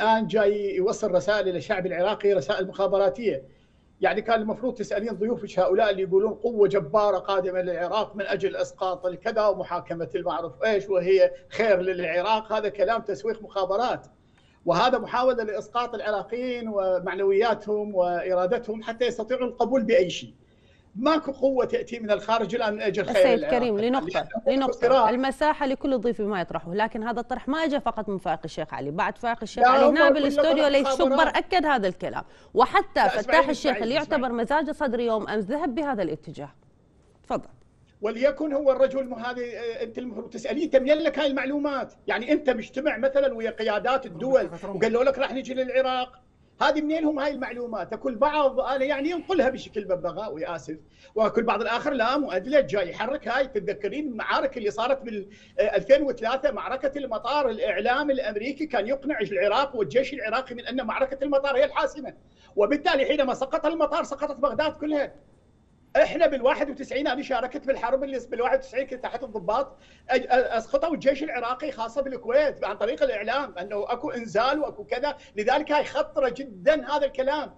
الآن جاي يوصل رسائل إلى الشعب العراقي رسائل مخابراتية. يعني كان المفروض تسألين ضيوفك هؤلاء اللي يقولون قوة جبارة قادمة للعراق من أجل إسقاط الكذا ومحاكمة المعروف إيش وهي خير للعراق. هذا كلام تسويق مخابرات. وهذا محاولة لإسقاط العراقيين ومعنوياتهم وإرادتهم حتى يستطيعوا القبول بأي شيء. ماكو قوة تأتي من الخارج الان من أجل خير السيد كريم لنقطة لنقطة. المساحة لكل ضيف بما يطرحه لكن هذا الطرح ما اجى فقط من فائق الشيخ علي. بعد فائق الشيخ علي هنا بالاستوديو ليش شبر أكد هذا الكلام. وحتى فتاح الشيخ اللي يعتبر مزاج صدر يوم أمس ذهب بهذا الاتجاه. تفضل. وليكن هو الرجل هذه أنت المفروض تساليه أنت منين لك هاي المعلومات؟ يعني أنت مجتمع مثلا ويا قيادات الدول وقالوا لك راح نجي للعراق. هذه منين هم هاي المعلومات؟ أكل بعض أنا يعني ينقلها بشكل ببغاوي اسف وأكل بعض الآخر لا مؤدلج جاي يحرك هاي. تتذكرين المعارك اللي صارت بال 2003 معركة المطار الإعلام الأمريكي كان يقنع العراق والجيش العراقي من أن معركة المطار هي الحاسمة. وبالتالي حينما سقط المطار سقطت بغداد كلها. إحنا بال 91 أنا شاركت بالحرب اللي بال 91 كنت تحت الضباط. أسقطوا الجيش العراقي خاصة بالكويت عن طريق الإعلام أنه أكو إنزال وأكو كذا. لذلك هاي خطرة جدا هذا الكلام.